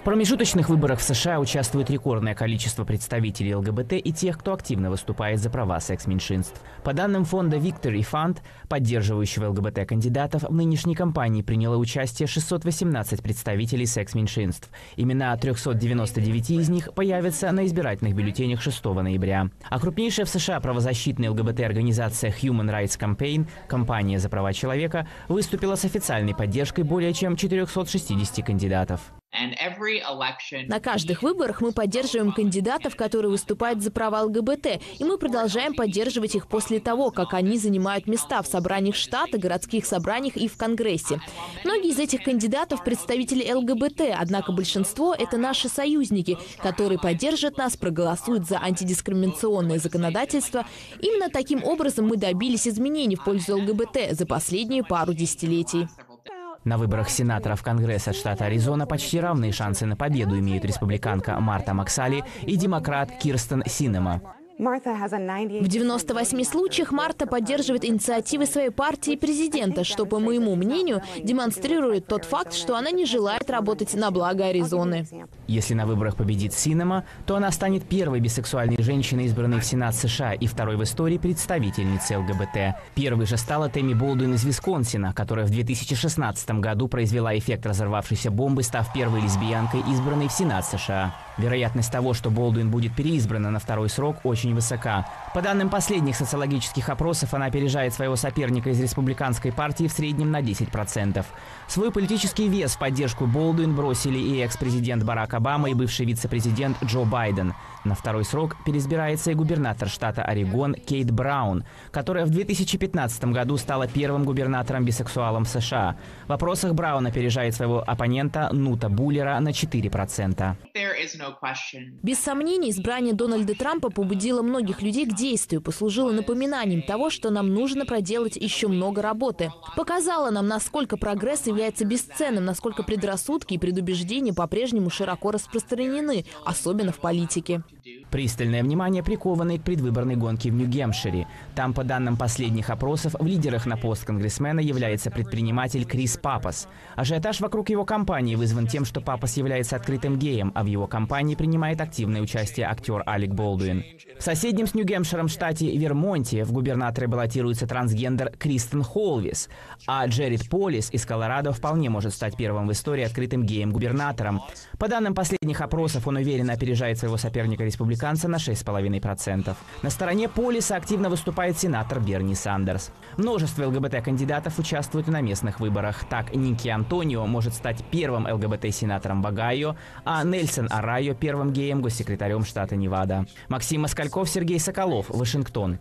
В промежуточных выборах в США участвует рекордное количество представителей ЛГБТ и тех, кто активно выступает за права секс-меньшинств. По данным фонда Victory Fund, поддерживающего ЛГБТ-кандидатов, в нынешней кампании приняло участие 618 представителей секс-меньшинств. Имена 399 из них появятся на избирательных бюллетенях 6 ноября. А крупнейшая в США правозащитная ЛГБТ-организация Human Rights Campaign, компания за права человека, выступила с официальной поддержкой более чем 460 кандидатов. На каждых выборах мы поддерживаем кандидатов, которые выступают за права ЛГБТ, и мы продолжаем поддерживать их после того, как они занимают места в собраниях штата, городских собраниях и в Конгрессе. Многие из этих кандидатов – представители ЛГБТ, однако большинство – это наши союзники, которые поддержат нас, проголосуют за антидискриминационное законодательство. Именно таким образом мы добились изменений в пользу ЛГБТ за последние пару десятилетий. На выборах сенаторов Конгресса штата Аризона почти равные шансы на победу имеют республиканка Марта Максали и демократ Кирстен Синема. В 98 случаях Марта поддерживает инициативы своей партии и президента, что, по моему мнению, демонстрирует тот факт, что она не желает работать на благо Аризоны. Если на выборах победит Синема, то она станет первой бисексуальной женщиной, избранной в Сенат США, и второй в истории представительницей ЛГБТ. Первой же стала Тэмми Болдуин из Висконсина, которая в 2016 году произвела эффект разорвавшейся бомбы, став первой лесбиянкой, избранной в Сенат США. Вероятность того, что Болдуин будет переизбрана на второй срок, очень высока. По данным последних социологических опросов, она опережает своего соперника из республиканской партии в среднем на 10%. Свой политический вес в поддержку Болдуин бросили и экс-президент Барак Обама, и бывший вице-президент Джо Байден. На второй срок переизбирается и губернатор штата Орегон Кейт Браун, которая в 2015 году стала первым губернатором-бисексуалом в США. В вопросах Браун опережает своего оппонента Нута Буллера на 4%. Без сомнений, избрание Дональда Трампа побудило многих людей к действию, послужило напоминанием того, что нам нужно проделать еще много работы. Показало нам, насколько прогресс является бесценным, насколько предрассудки и предубеждения по-прежнему широко распространены, особенно в политике. Пристальное внимание приковано к предвыборной гонке в Нью-Гемпшире. Там, по данным последних опросов, в лидерах на пост конгрессмена является предприниматель Крис Папас. Ажиотаж вокруг его компании вызван тем, что Папас является открытым геем, а в его компании принимает активное участие актер Алек Болдуин. В соседнем с Нью-Гемпширом штате Вермонте в губернаторы баллотируется трансгендер Кристен Холквист, а Джеред Полис из Колорадо вполне может стать первым в истории открытым геем-губернатором. По данным последних опросов, он уверенно опережает своего соперника республиканца на 6,5%. На стороне Полиса активно выступает сенатор Берни Сандерс. Множество ЛГБТ-кандидатов участвуют на местных выборах. Так, Ники Антонио может стать первым ЛГБТ-сенатором в Огайо, а Нельсон Арайо – первым геем-госсекретарем штата Невада. Максим Москальков, Сергей Соколов, Вашингтон.